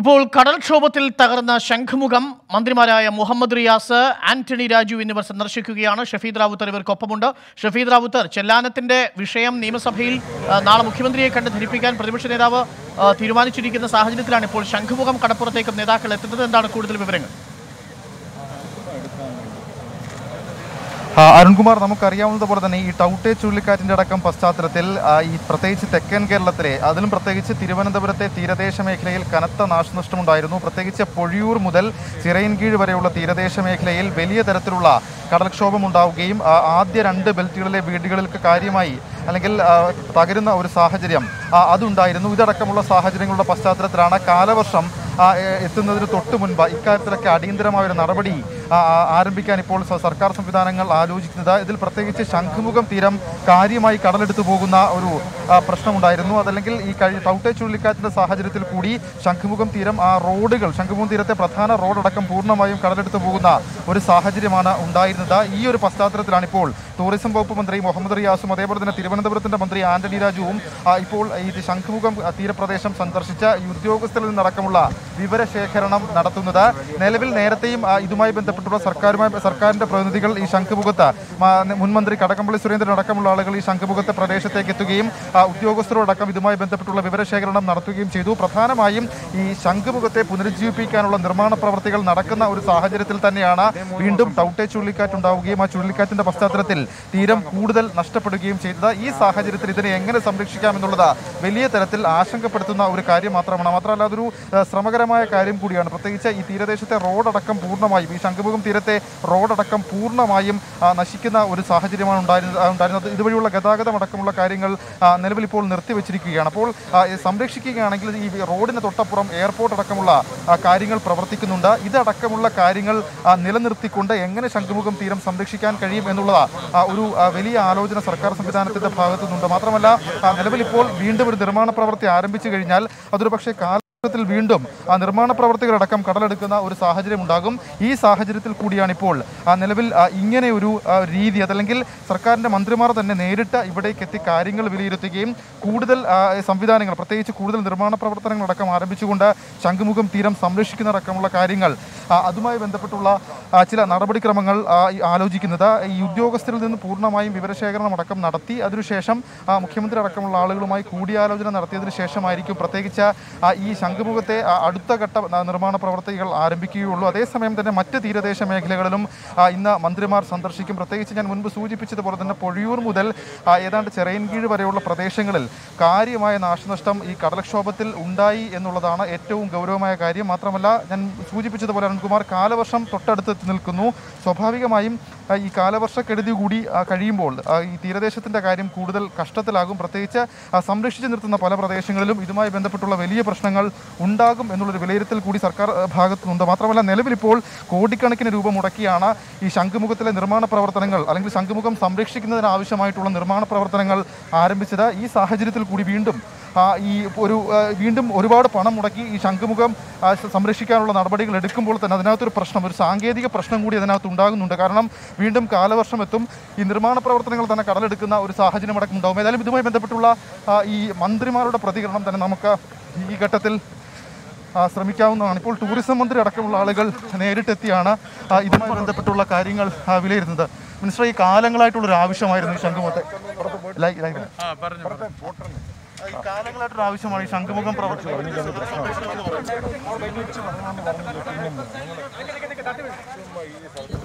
ഇപ്പോൾ കടൽക്ഷോഭത്തിൽ തകർന്ന ശംഖുമുഖം മന്ത്രിമാരായ മുഹമ്മദ് റിയാസ് ആന്റണി രാജു എന്നിവർ സന്ദർശിക്കുകയാണ്. ഷഫീദ് റാവുത്തർ ഇവർക്കൊപ്പമുണ്ട്. ഷഫീദ് റാവുത്തർ ചെല്ലാനത്തിന്റെ വിഷയം നിയമസഭയിൽ നാളെ മുഖ്യമന്ത്രിയെ കണ്ട് ധരിപ്പിക്കാൻ പ്രതിപക്ഷ നേതാവ് തീരുമാനിച്ചിരിക്കുന്ന സാഹചര്യത്തിലാണ് ഇപ്പോൾ ശംഖുമുഖം കടപ്പുറത്തേക്കും നേതാക്കൾ എത്തുന്നത്. എന്താണ് കൂടുതൽ വിവരങ്ങൾ? ആ, നമുക്കറിയാവുന്നത് പോലെ തന്നെ ഈ ടൗട്ടെ ചുഴലിക്കാറ്റിന്റെ അടക്കം പശ്ചാത്തലത്തിൽ ഈ പ്രത്യേകിച്ച് തെക്കൻ കേരളത്തിലെ അതിലും പ്രത്യേകിച്ച് തിരുവനന്തപുരത്തെ തീരദേശ മേഖലയിൽ കനത്ത നാശനഷ്ടമുണ്ടായിരുന്നു. പ്രത്യേകിച്ച് പൊഴിയൂർ മുതൽ ചിറയൻകീഴ് വരെയുള്ള തീരദേശ മേഖലയിൽ വലിയ തരത്തിലുള്ള കടൽക്ഷോഭം ഉണ്ടാവുകയും ആദ്യ രണ്ട് ബെൽറ്റുകളിലെ വീടുകൾക്ക് കാര്യമായി അല്ലെങ്കിൽ തകരുന്ന ഒരു സാഹചര്യം അതുണ്ടായിരുന്നു. ഇതടക്കമുള്ള സാഹചര്യങ്ങളുടെ പശ്ചാത്തലത്തിലാണ് കാലവർഷം എത്തുന്നതിന് തൊട്ട് മുൻപ് ഇക്കാര്യത്തിലൊക്കെ അടിയന്തരമായ ഒരു നടപടി ആരംഭിക്കാൻ ഇപ്പോൾ സർക്കാർ സംവിധാനങ്ങൾ ആലോചിക്കുന്നത്. ഇതിൽ പ്രത്യേകിച്ച് ശംഖുമുഖം തീരം കാര്യമായി കടലെടുത്തു പോകുന്ന ഒരു പ്രശ്നമുണ്ടായിരുന്നു. അതല്ലെങ്കിൽ ഈ കഴിഞ്ഞ ടൗട്ടെ ചുഴലിക്കാറ്റിന്റെ സാഹചര്യത്തിൽ കൂടി ശംഖുമുഖം തീരം ആ റോഡുകൾ ശംഖുമുഖം തീരത്തെ പ്രധാന റോഡടക്കം പൂർണമായും കടലെടുത്തു പോകുന്ന ഒരു സാഹചര്യമാണ് ഉണ്ടായിരുന്നത്. ഈ ഒരു പശ്ചാത്തലത്തിലാണ് ഇപ്പോൾ ടൂറിസം വകുപ്പ് മന്ത്രി മുഹമ്മദ് റിയാസും അതേപോലെ തന്നെ തിരുവനന്തപുരത്തിന്റെ മന്ത്രി ആന്റണി രാജുവും ഇപ്പോൾ ഈ ശംഖുമുഖം തീരപ്രദേശം സന്ദർശിച്ച ഉദ്യോഗസ്ഥരിൽ നിന്നടക്കമുള്ള വിവരശേഖരണം നടത്തുന്നത്. നിലവിൽ നേരത്തെയും ഇതുമായി ബന്ധപ്പെട്ടുള്ള സർക്കാരുമായി സർക്കാരിന്റെ പ്രതിനിധികൾ ഈ ശംഖുമുഖത്ത് മുൻമന്ത്രി കടകംപള്ളി സുരേന്ദ്രൻ അടക്കമുള്ള ആളുകൾ ഈ ശംഖുമുഖത്തെ പ്രദേശത്തേക്ക് എത്തുകയും ഉദ്യോഗസ്ഥരോടക്കം ഇതുമായി ബന്ധപ്പെട്ടുള്ള വിവരശേഖരണം നടത്തുകയും ചെയ്തു. പ്രധാനമായും ഈ ശംഖുമുഖത്തെ പുനരുജ്ജീവിപ്പിക്കാനുള്ള നിർമ്മാണ പ്രവർത്തികൾ നടക്കുന്ന ഒരു സാഹചര്യത്തിൽ തന്നെയാണ് വീണ്ടും ടൗട്ടെ ചുഴലിക്കാറ്റ് ഉണ്ടാവുകയും ആ ചുഴലിക്കാറ്റിന്റെ പശ്ചാത്തലത്തിൽ തീരം കൂടുതൽ നഷ്ടപ്പെടുകയും ചെയ്തത്. ഈ സാഹചര്യത്തിൽ ഇതിനെ എങ്ങനെ സംരക്ഷിക്കാമെന്നുള്ളത് വലിയ തരത്തിൽ ആശങ്കപ്പെടുത്തുന്ന ഒരു കാര്യം മാത്രമാണ്. മാത്രമല്ല അതൊരു ശ്രമകരമായ കാര്യം കൂടിയാണ്. പ്രത്യേകിച്ച് ഈ തീരദേശത്തെ റോഡടക്കം പൂർണമായും ഈ ശംഖുമുഖം തീരത്തെ റോഡടക്കം പൂർണമായും നശിക്കുന്ന ഒരു സാഹചര്യമാണ് ഉണ്ടായിരുന്നത് ഉണ്ടായിരുന്നത്. ഇതുവഴിയുള്ള ഗതാഗതം അടക്കമുള്ള കാര്യങ്ങൾ നിലവിൽ ഇപ്പോൾ നിർത്തിവെച്ചിരിക്കുകയാണ്. അപ്പോൾ സംരക്ഷിക്കുകയാണെങ്കിൽ ഈ റോഡിന് തൊട്ടപ്പുറം എയർപോർട്ട് അടക്കമുള്ള കാര്യങ്ങൾ പ്രവർത്തിക്കുന്നുണ്ട്. ഇതടക്കമുള്ള കാര്യങ്ങൾ നിലനിർത്തിക്കൊണ്ട് എങ്ങനെ ശംഖുമുഖം തീരം സംരക്ഷിക്കാൻ കഴിയും എന്നുള്ള ആ, ഒരു വലിയ ആലോചന സർക്കാർ സംവിധാനത്തിന്റെ ഭാഗത്തു നിന്നുണ്ട് മാത്രമല്ല നിലവിൽ ഇപ്പോൾ വീണ്ടും ഒരു നിർമ്മാണ പ്രവൃത്തി ആരംഭിച്ചു കഴിഞ്ഞാൽ അതൊരു പക്ഷേ കാല ത്തിൽ വീണ്ടും ആ നിർമ്മാണ പ്രവർത്തികളടക്കം കടലെടുക്കുന്ന ഒരു സാഹചര്യം ഉണ്ടാകും. ഈ സാഹചര്യത്തിൽ കൂടിയാണ് ഇപ്പോൾ ആ നിലവിൽ ഇങ്ങനെ ഒരു രീതി അതല്ലെങ്കിൽ സർക്കാരിന്റെ മന്ത്രിമാർ തന്നെ നേരിട്ട് ഇവിടേക്ക് എത്തി കാര്യങ്ങൾ വിലയിരുത്തുകയും കൂടുതൽ സംവിധാനങ്ങൾ പ്രത്യേകിച്ച് കൂടുതൽ നിർമ്മാണ പ്രവർത്തനങ്ങളടക്കം ആരംഭിച്ചുകൊണ്ട് ശംഖുമുഖം തീരം സംരക്ഷിക്കുന്നതടക്കമുള്ള കാര്യങ്ങൾ അതുമായി ബന്ധപ്പെട്ടുള്ള ചില നടപടിക്രമങ്ങൾ ആലോചിക്കുന്നത്. ഈ ഉദ്യോഗസ്ഥരിൽ നിന്ന് പൂർണമായും വിവരശേഖരണം അടക്കം നടത്തി അതിനുശേഷം മുഖ്യമന്ത്രി അടക്കമുള്ള ആളുകളുമായി കൂടിയാലോചന നടത്തിയതിനു ശേഷമായിരിക്കും പ്രത്യേകിച്ച് ഈ ശംഖുമുഖത്തെ അടുത്ത ഘട്ട നിർമ്മാണ പ്രവർത്തികൾ ആരംഭിക്കുകയുള്ളൂ. അതേസമയം തന്നെ മറ്റ് തീരദേശ മേഖലകളിലും ഇന്ന് മന്ത്രിമാർ സന്ദർശിക്കും. പ്രത്യേകിച്ച് ഞാൻ മുൻപ് സൂചിപ്പിച്ചതുപോലെ തന്നെ പൊഴിയൂർ മുതൽ ഏതാണ്ട് ചെറയൻകീഴ് വരെയുള്ള പ്രദേശങ്ങളിൽ കാര്യമായ നാശനഷ്ടം ഈ കടൽക്ഷോഭത്തിൽ ഉണ്ടായി എന്നുള്ളതാണ് ഏറ്റവും ഗൗരവമായ കാര്യം. മാത്രമല്ല ഞാൻ സൂചിപ്പിച്ചതുപോലെ അരുൺകുമാർ കാലവർഷം തൊട്ടടുത്ത് നിൽക്കുന്നു. സ്വാഭാവികമായും ഈ കാലവർഷക്കെടുതി കൂടി കഴിയുമ്പോൾ ഈ തീരദേശത്തിന്റെ കാര്യം കൂടുതൽ കഷ്ടത്തിലാകും. പ്രത്യേകിച്ച് സംരക്ഷിച്ചു നിർത്തുന്ന പല പ്രദേശങ്ങളിലും ഇതുമായി ബന്ധപ്പെട്ടുള്ള വലിയ പ്രശ്നങ്ങൾ ഉണ്ടാകും എന്നുള്ളൊരു വിലയിരുത്തൽ കൂടി സർക്കാർ ഭാഗത്തുനിന്നുണ്ട്. മാത്രമല്ല നിലവിലിപ്പോൾ കോടിക്കണക്കിന് രൂപ മുടക്കിയാണ് ഈ ശംഖുമുഖത്തിലെ നിർമ്മാണ പ്രവർത്തനങ്ങൾ അല്ലെങ്കിൽ ശംഖുമുഖം സംരക്ഷിക്കുന്നതിന് ആവശ്യമായിട്ടുള്ള നിർമ്മാണ പ്രവർത്തനങ്ങൾ ആരംഭിച്ചത്. ഈ സാഹചര്യത്തിൽ കൂടി വീണ്ടും ഈ ഒരു വീണ്ടും ഒരുപാട് പണം മുടക്കി ഈ ശംഖുമുഖം സംരക്ഷിക്കാനുള്ള നടപടികൾ എടുക്കുമ്പോൾ തന്നെ അതിനകത്തൊരു പ്രശ്നം ഒരു സാങ്കേതിക പ്രശ്നം കൂടി അതിനകത്ത് ഉണ്ടാകുന്നുണ്ട്. കാരണം വീണ്ടും കാലവർഷം എത്തും ഈ നിർമ്മാണ പ്രവർത്തനങ്ങൾ തന്നെ കടലെടുക്കുന്ന ഒരു സാഹചര്യം അടക്കം ഉണ്ടാവും ഏതായാലും ഇതുമായി ബന്ധപ്പെട്ടുള്ള ഈ മന്ത്രിമാരുടെ പ്രതികരണം തന്നെ നമുക്ക് ഈ ഘട്ടത്തിൽ ശ്രമിക്കാവുന്നതാണ് ഇപ്പോൾ ടൂറിസം മന്ത്രി അടക്കമുള്ള ആളുകൾ നേരിട്ടെത്തിയാണ് ഇതുമായി ബന്ധപ്പെട്ടുള്ള കാര്യങ്ങൾ വിലയിരുത്തുന്നത് മിനിസ്റ്റർ ഈ കാലങ്ങളായിട്ടുള്ളൊരു ആവശ്യമായിരുന്നു ഈ ശംഖുമുഖത്തെ കാലങ്ങളായിട്ടൊരു ആവശ്യമാണ് ഈ ശംഖുമുഖം പ്രവർത്തിക്കുന്നത്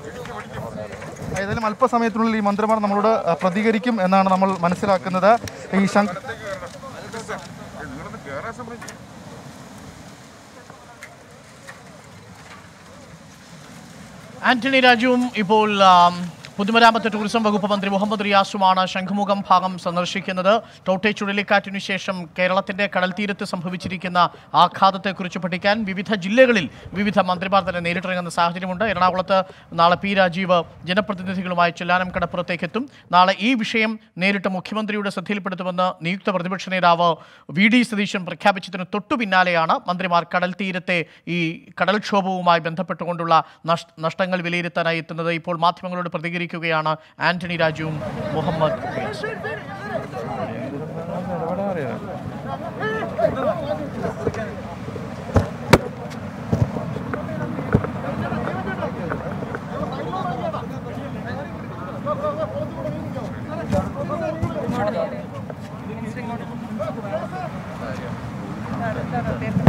ഏതായാലും അല്പസമയത്തിനുള്ളിൽ ഈ മന്ത്രിമാർ നമ്മളോട് പ്രതികരിക്കും എന്നാണ് നമ്മൾ മനസ്സിലാക്കുന്നത്. ഈ ശങ്ക ആന്റണി രാജുവും ഇപ്പോൾ പൊതുമരാമത്ത് ടൂറിസം വകുപ്പ് മന്ത്രി മുഹമ്മദ് റിയാസുമാണ് ശംഖുമുഖം ഭാഗം സന്ദർശിക്കുന്നത്. ടോട്ടെ ചുഴലിക്കാറ്റിനു ശേഷം കേരളത്തിന്റെ കടൽ തീരത്ത് സംഭവിച്ചിരിക്കുന്ന ആഘാതത്തെക്കുറിച്ച് പഠിക്കാൻ വിവിധ ജില്ലകളിൽ വിവിധ മന്ത്രിമാർ തന്നെ നേരിട്ടിറങ്ങുന്ന സാഹചര്യമുണ്ട്. എറണാകുളത്ത് നാളെ പി രാജീവ് ജനപ്രതിനിധികളുമായി ചെല്ലാനം കടപ്പുറത്തേക്ക് എത്തും നാളെ ഈ വിഷയം നേരിട്ട് മുഖ്യമന്ത്രിയുടെ ശ്രദ്ധയിൽപ്പെടുത്തുമെന്ന് നിയുക്ത പ്രതിപക്ഷ നേതാവ് വി ഡി സതീശൻ പ്രഖ്യാപിച്ചതിന് തൊട്ടു പിന്നാലെയാണ് മന്ത്രിമാർ കടൽ തീരത്തെ ഈ കടൽക്ഷോഭവുമായി ബന്ധപ്പെട്ടുകൊണ്ടുള്ള നഷ്ടങ്ങൾ വിലയിരുത്താനായി എത്തുന്നത്. ഇപ്പോൾ മാധ്യമങ്ങളോട് മത്സരിക്കുകയാണ് ആന്റണി രാജുവും മുഹമ്മദ് ഇങ്ങോട്ട്.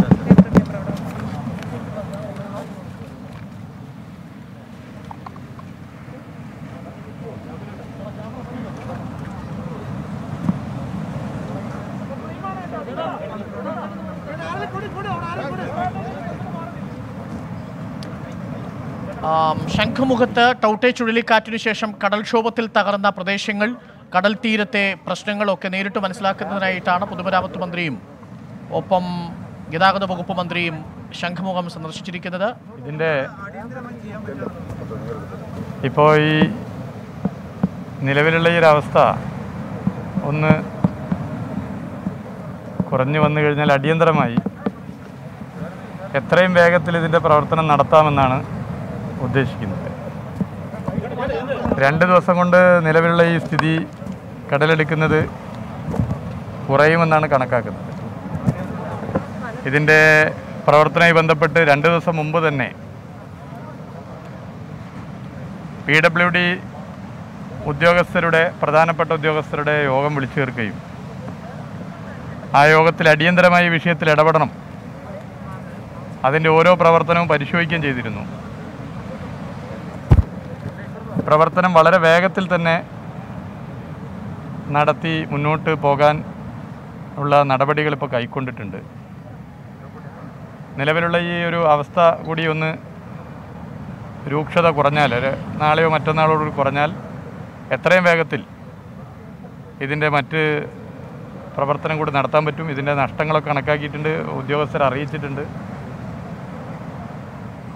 ശംഖുമുഖത്ത് ടൗട്ടെ ചുഴലിക്കാറ്റിനു ശേഷം കടൽക്ഷോഭത്തിൽ തകർന്ന പ്രദേശങ്ങൾ കടൽ തീരത്തെ പ്രശ്നങ്ങളൊക്കെ നേരിട്ട് മനസ്സിലാക്കുന്നതിനായിട്ടാണ് പൊതുമരാമത്ത് മന്ത്രിയും ഒപ്പം ഗതാഗത വകുപ്പ് മന്ത്രിയും ശംഖുമുഖം സന്ദർശിച്ചിരിക്കുന്നത്. ഇതിന്റെ ഇപ്പോൾ ഈ നിലവിലുള്ള ഈ ഒരവസ്ഥ ഒന്ന് കുറഞ്ഞു വന്നു കഴിഞ്ഞാൽ അടിയന്തരമായി. എത്രയും വേഗത്തിൽ ഇതിന്റെ പ്രവർത്തനം നടത്താമെന്നാണ് ഉദ്ദേശിക്കുന്നത്. രണ്ട് ദിവസം കൊണ്ട് നിലവിലുള്ള ഈ സ്ഥിതി കടലെടുക്കുന്നത് കുറയുമെന്നാണ് കണക്കാക്കുന്നത്. ഇതിന്റെ പ്രവർത്തനവുമായി ബന്ധപ്പെട്ട് രണ്ട് ദിവസം മുമ്പ് തന്നെ പി ഡബ്ല്യു ഡി ഉദ്യോഗസ്ഥരുടെ പ്രധാനപ്പെട്ട ഉദ്യോഗസ്ഥരുടെ യോഗം വിളിച്ചു ചേർക്കുകയും ആ യോഗത്തിൽ അടിയന്തരമായി വിഷയത്തിൽ ഇടപെടണം. അതിന്റെ ഓരോ പ്രവർത്തനവും പരിശോധിക്കുകയും ചെയ്തിരുന്നു. പ്രവർത്തനം വളരെ വേഗത്തിൽ തന്നെ നടത്തി മുന്നോട്ട് പോകാൻ ഉള്ള നടപടികൾ ഇപ്പോൾ കൈക്കൊണ്ടിട്ടുണ്ട്. നിലവിലുള്ള ഈ ഒരു അവസ്ഥ കൂടി ഒന്ന് രൂക്ഷത കുറഞ്ഞാൽ ഒരു നാളെയോ മറ്റന്നാളോ കുറഞ്ഞാൽ എത്രയും വേഗത്തിൽ ഇതിന്റെ മറ്റ് പ്രവർത്തനം കൂടി നടത്താൻ പറ്റും. ഇതിന്റെ നഷ്ടങ്ങളൊക്കെ കണക്കാക്കിയിട്ടുണ്ട്. ഉദ്യോഗസ്ഥരെ അറിയിച്ചിട്ടുണ്ട്.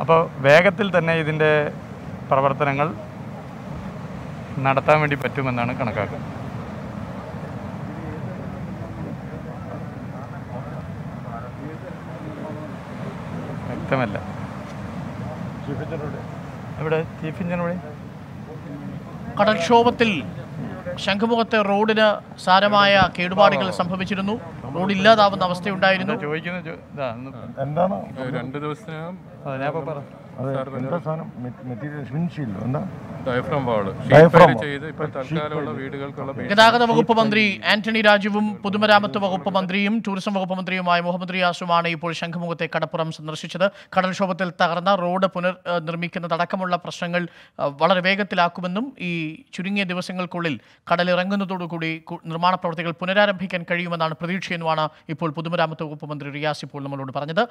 അപ്പോൾ വേഗത്തിൽ തന്നെ ഇതിന്റെ പ്രവർത്തനങ്ങൾ നടത്താൻ വേണ്ടി പറ്റുമെന്നാണ് കണക്കാക്കുന്നത്. വ്യക്തമല്ല. ഇവിടെ ചീഫ് എഞ്ചിനീയർ കടൽക്ഷോഭത്തിൽ ശംഖുമുഖത്തെ റോഡിന് സാരമായ കേടുപാടുകൾ സംഭവിച്ചിരുന്നു. റോഡ് ഇല്ലാതാവുന്ന അവസ്ഥയുണ്ടായിരുന്നു. ചോദിക്കുന്നത്? എന്താണ്? രണ്ട് ദിവസത്തിനകം. ഗതാഗത വകുപ്പ് മന്ത്രി ആന്റണി രാജുവും പൊതുമരാമത്ത് വകുപ്പ് മന്ത്രിയും ടൂറിസം വകുപ്പ് മന്ത്രിയുമായ മുഹമ്മദ് റിയാസുമാണ് ഇപ്പോൾ ശംഖുമുഖത്തെ കടപ്പുറം സന്ദർശിച്ചത്. കടൽക്ഷോഭത്തിൽ തകർന്ന റോഡ് പുനർ നിർമ്മിക്കുന്നതടക്കമുള്ള പ്രശ്നങ്ങൾ വളരെ വേഗത്തിലാക്കുമെന്നും ഈ ചുരുങ്ങിയ ദിവസങ്ങൾക്കുള്ളിൽ കടലിറങ്ങുന്നതോടുകൂടി നിർമ്മാണ പ്രവർത്തികൾ പുനരാരംഭിക്കാൻ കഴിയുമെന്നാണ് പ്രതീക്ഷയെന്നുമാണ് ഇപ്പോൾ പൊതുമരാമത്ത് വകുപ്പ് മന്ത്രി റിയാസ് ഇപ്പോൾ നമ്മളോട് പറഞ്ഞത്.